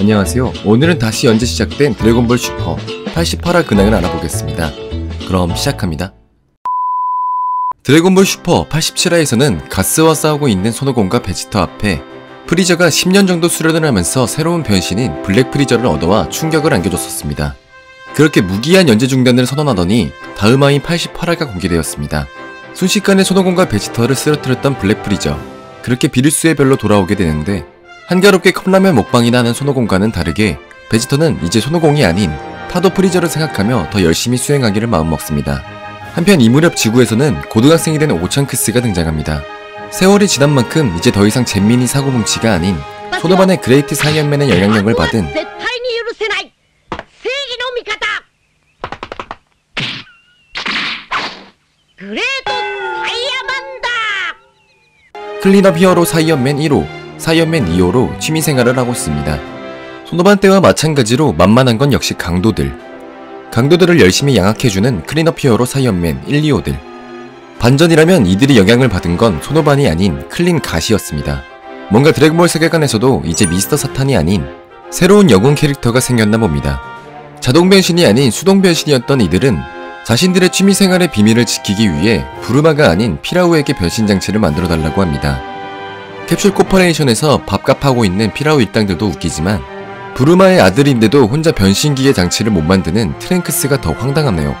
안녕하세요. 오늘은 다시 연재 시작된 드래곤볼 슈퍼 88화 근황을 알아보겠습니다. 그럼 시작합니다. 드래곤볼 슈퍼 87화에서는 가스와 싸우고 있는 손오공과 베지터 앞에 프리저가 10년 정도 수련을 하면서 새로운 변신인 블랙 프리저를 얻어와 충격을 안겨줬었습니다. 그렇게 무기한 연재 중단을 선언하더니 다음 화인 88화가 공개되었습니다. 순식간에 손오공과 베지터를 쓰러뜨렸던 블랙 프리저. 그렇게 비루스의 별로 돌아오게 되는데 한가롭게 컵라면 먹방이나 하는 손오공과는 다르게 베지터는 이제 손오공이 아닌 타도 프리저를 생각하며 더 열심히 수행하기를 마음먹습니다. 한편 이 무렵 지구에서는 고등학생이 된 오천크스가 등장합니다. 세월이 지난 만큼 이제 더 이상 잼민이 사고뭉치가 아닌 손오반의 그레이트 사이어맨의 영향력을 받은 클린업 히어로 사이어맨 1호 사이어맨 2호로 취미생활을 하고 있습니다. 손오반 때와 마찬가지로 만만한 건 역시 강도들. 강도들을 열심히 양악해주는 클린업 히어로 사이어맨 1, 2호들. 반전이라면 이들이 영향을 받은 건 손오반이 아닌 클린 갓이었습니다. 뭔가 드래곤볼 세계관에서도 이제 미스터 사탄이 아닌 새로운 영웅 캐릭터가 생겼나 봅니다. 자동 변신이 아닌 수동 변신이었던 이들은 자신들의 취미생활의 비밀을 지키기 위해 부르마가 아닌 피라후에게 변신 장치를 만들어 달라고 합니다. 캡슐 코퍼레이션에서 밥값하고 있는 피라후 일당들도 웃기지만 부르마의 아들인데도 혼자 변신기계 장치를 못 만드는 트랭크스가 더 황당하네요.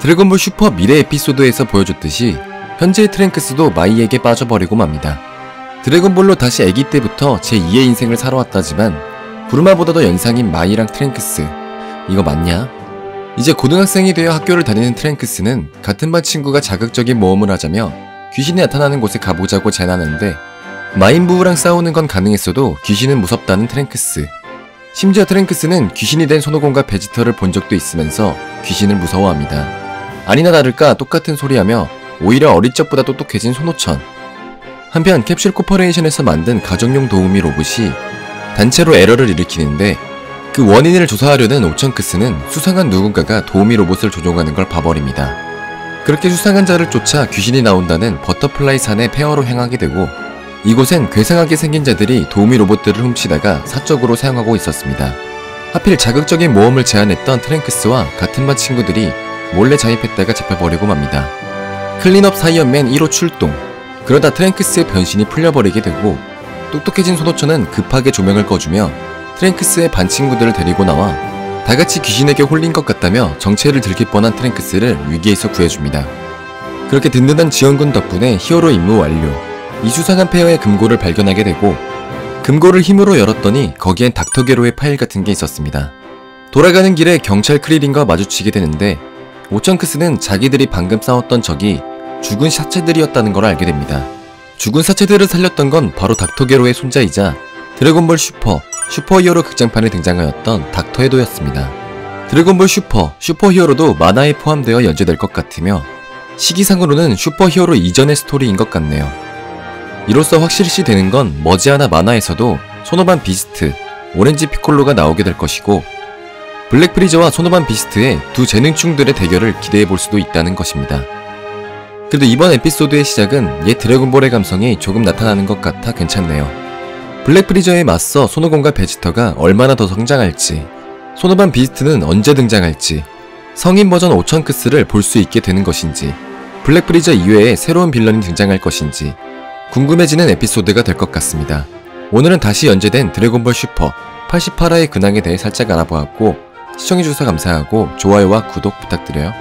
드래곤볼 슈퍼 미래 에피소드에서 보여줬듯이 현재의 트랭크스도 마이에게 빠져버리고 맙니다. 드래곤볼로 다시 아기 때부터 제2의 인생을 살아왔다지만 부르마보다도 연상인 마이랑 트랭크스 이거 맞냐? 이제 고등학생이 되어 학교를 다니는 트랭크스는 같은 반 친구가 자극적인 모험을 하자며 귀신이 나타나는 곳에 가보자고 제안하는데 마인부우랑 싸우는 건 가능했어도 귀신은 무섭다는 트랭크스. 심지어 트랭크스는 귀신이 된 손오공과 베지터를 본 적도 있으면서 귀신을 무서워합니다. 아니나 다를까 똑같은 소리하며 오히려 어릴 적보다 똑똑해진 손오천. 한편 캡슐 코퍼레이션에서 만든 가정용 도우미 로봇이 단체로 에러를 일으키는데 그 원인을 조사하려는 오천크스는 수상한 누군가가 도우미 로봇을 조종하는 걸 봐버립니다. 그렇게 수상한 자를 쫓아 귀신이 나온다는 버터플라이 산의 폐허로 향하게 되고 이곳엔 괴상하게 생긴 자들이 도우미 로봇들을 훔치다가 사적으로 사용하고 있었습니다. 하필 자극적인 모험을 제안했던 트랭크스와 같은 반 친구들이 몰래 잠입했다가 잡혀버리고 맙니다. 클린업 사이어맨 1호 출동 그러다 트랭크스의 변신이 풀려버리게 되고 똑똑해진 손오천은 급하게 조명을 꺼주며 트랭크스의 반 친구들을 데리고 나와 다같이 귀신에게 홀린 것 같다며 정체를 들킬 뻔한 트랭크스를 위기에서 구해줍니다. 그렇게 든든한 지원군 덕분에 히어로 임무 완료. 이 수상한 폐허의 금고를 발견하게 되고 금고를 힘으로 열었더니 거기엔 닥터 게로의 파일 같은 게 있었습니다. 돌아가는 길에 경찰 크리린과 마주치게 되는데 오천크스는 자기들이 방금 싸웠던 적이 죽은 사체들이었다는 걸 알게 됩니다. 죽은 사체들을 살렸던 건 바로 닥터 게로의 손자이자 드래곤볼 슈퍼, 슈퍼히어로 극장판에 등장하였던 닥터 헤도였습니다. 드래곤볼 슈퍼, 슈퍼히어로도 만화에 포함되어 연재될 것 같으며 시기상으로는 슈퍼히어로 이전의 스토리인 것 같네요. 이로써 확실시 되는 건 머지않아 만화에서도 손오반 비스트, 오렌지 피콜로가 나오게 될 것이고 블랙 프리저와 손오반 비스트의 두 재능충들의 대결을 기대해 볼 수도 있다는 것입니다. 그래도 이번 에피소드의 시작은 옛 드래곤볼의 감성이 조금 나타나는 것 같아 괜찮네요. 블랙 프리저에 맞서 손오공과 베지터가 얼마나 더 성장할지, 손오반 비스트는 언제 등장할지, 성인 버전 오천크스를 볼 수 있게 되는 것인지, 블랙 프리저 이외에 새로운 빌런이 등장할 것인지 궁금해지는 에피소드가 될 것 같습니다. 오늘은 다시 연재된 드래곤볼 슈퍼 88화의 근황에 대해 살짝 알아보았고 시청해주셔서 감사하고 좋아요와 구독 부탁드려요.